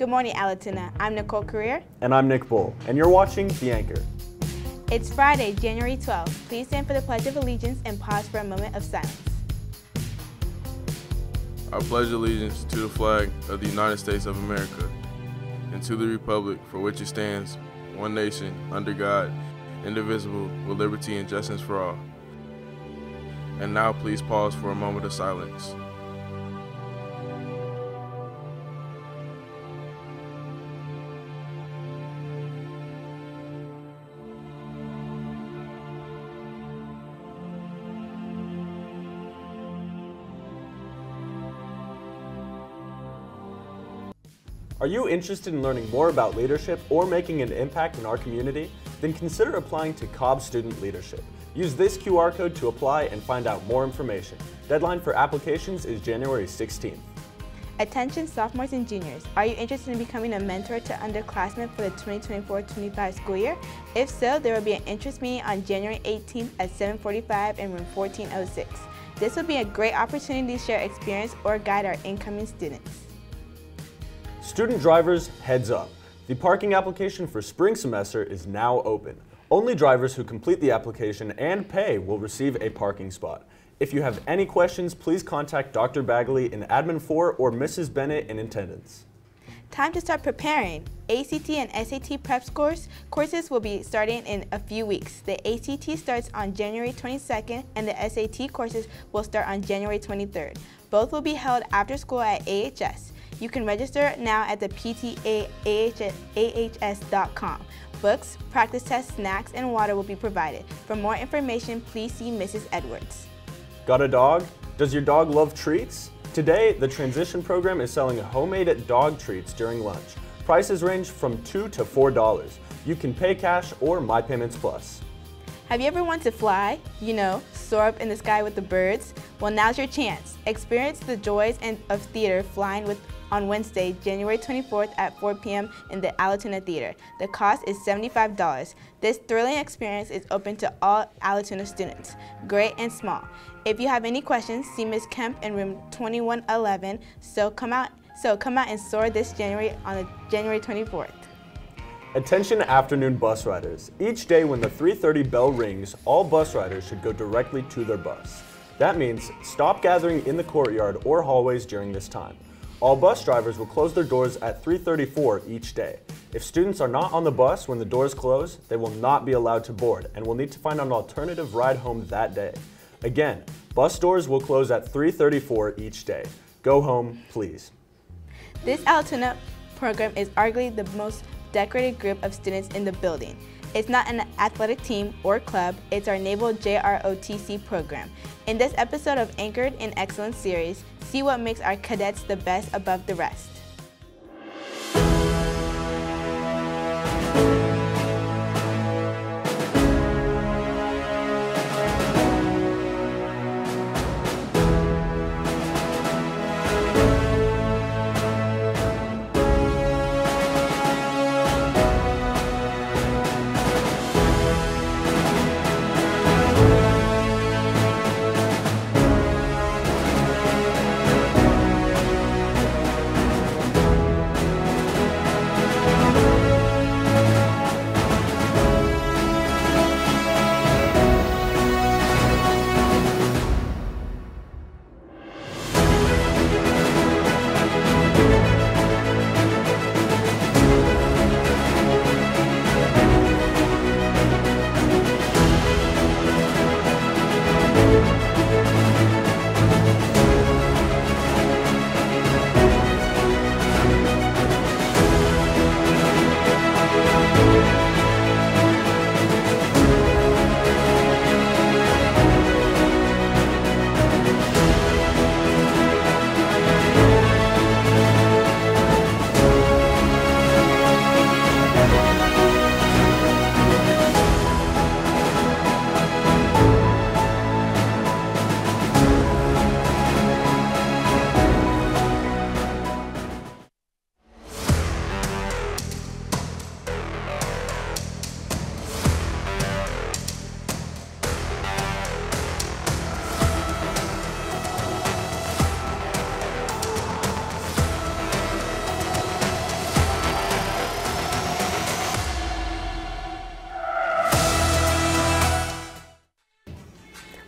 Good morning, Allatoona. I'm Nicole Career. And I'm Nick Bull, and you're watching The Anchor. It's Friday, January 12th. Please stand for the Pledge of Allegiance and pause for a moment of silence. I pledge allegiance to the flag of the United States of America and to the republic for which it stands, one nation, under God, indivisible, with liberty and justice for all. And now please pause for a moment of silence. Are you interested in learning more about leadership or making an impact in our community? Then consider applying to Cobb Student Leadership. Use this QR code to apply and find out more information. Deadline for applications is January 16th. Attention sophomores and juniors, are you interested in becoming a mentor to underclassmen for the 2024-25 school year? If so, there will be an interest meeting on January 18th at 745 in room 1406. This will be a great opportunity to share experience or guide our incoming students. Student drivers, heads up. The parking application for spring semester is now open. Only drivers who complete the application and pay will receive a parking spot. If you have any questions, please contact Dr. Bagley in Admin 4 or Mrs. Bennett in attendance. Time to start preparing. ACT and SAT prep scores courses will be starting in a few weeks. The ACT starts on January 22nd and the SAT courses will start on January 23rd. Both will be held after school at AHS. You can register now at the PTAAHS.com. Books, practice tests, snacks, and water will be provided. For more information, please see Mrs. Edwards. Got a dog? Does your dog love treats? Today, the Transition Program is selling homemade dog treats during lunch. Prices range from 2 to $4. You can pay cash or My Payments Plus. Have you ever wanted to fly? You know, soar up in the sky with the birds? Well, now's your chance. Experience the joys and, of theater flying with on Wednesday, January 24th at 4 p.m. in the Allatoona Theater. The cost is $75. This thrilling experience is open to all Allatoona students, great and small. If you have any questions, see Ms. Kemp in room 2111. So come out, so come out and soar this January on January 24th. Attention afternoon bus riders. Each day when the 3.30 bell rings, all bus riders should go directly to their bus. That means stop gathering in the courtyard or hallways during this time. All bus drivers will close their doors at 3.34 each day. If students are not on the bus when the doors close, they will not be allowed to board and will need to find an alternative ride home that day. Again, bus doors will close at 3.34 each day. Go home, please. This Allatoona program is arguably the most decorated group of students in the building. It's not an athletic team or club, it's our Naval JROTC program. In this episode of Anchored in Excellence series, see what makes our cadets the best above the rest.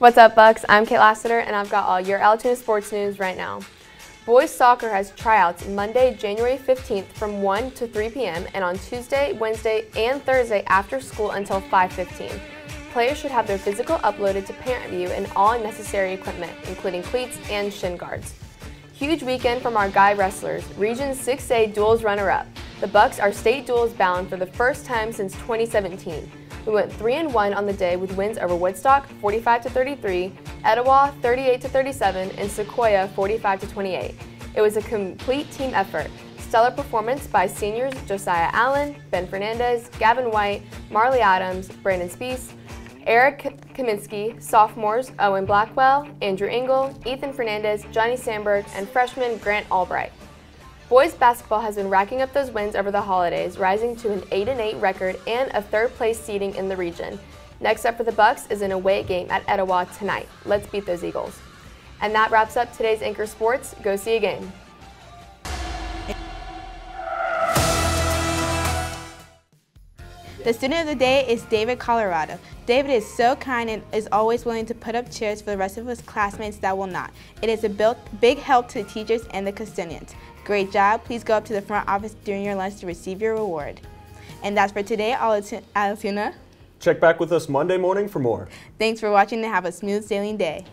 What's up, Bucks? I'm Kate Lassiter, and I've got all your Allatoona sports news right now. Boys soccer has tryouts Monday, January 15th from 1 to 3 p.m. and on Tuesday, Wednesday, and Thursday after school until 5.15. Players should have their physical uploaded to ParentVUE and all necessary equipment, including cleats and shin guards. Huge weekend from our guy wrestlers, Region 6A duels runner-up. The Bucks are state duels bound for the first time since 2017. We went 3 and 1 on the day with wins over Woodstock 45 to 33, Etowah 38 to 37, and Sequoyah 45 to 28. It was a complete team effort. Stellar performance by seniors Josiah Allen, Ben Fernandez, Gavin White, Marley Adams, Brandon Spees, Eric Kaminsky, sophomores Owen Blackwell, Andrew Engel, Ethan Fernandez, Johnny Sandberg, and freshman Grant Albright. Boys basketball has been racking up those wins over the holidays, rising to an 8-8 record and a third place seeding in the region. Next up for the Bucks is an away game at Etowah tonight. Let's beat those Eagles. And that wraps up today's Anchor Sports. Go see a game. The student of the day is David Colorado. David is so kind and is always willing to put up chairs for the rest of his classmates that will not. It is a big help to the teachers and the custodians. Great job. Please go up to the front office during your lunch to receive your reward. And that's for today, Allatoona. Check back with us Monday morning for more. Thanks for watching and have a smooth sailing day.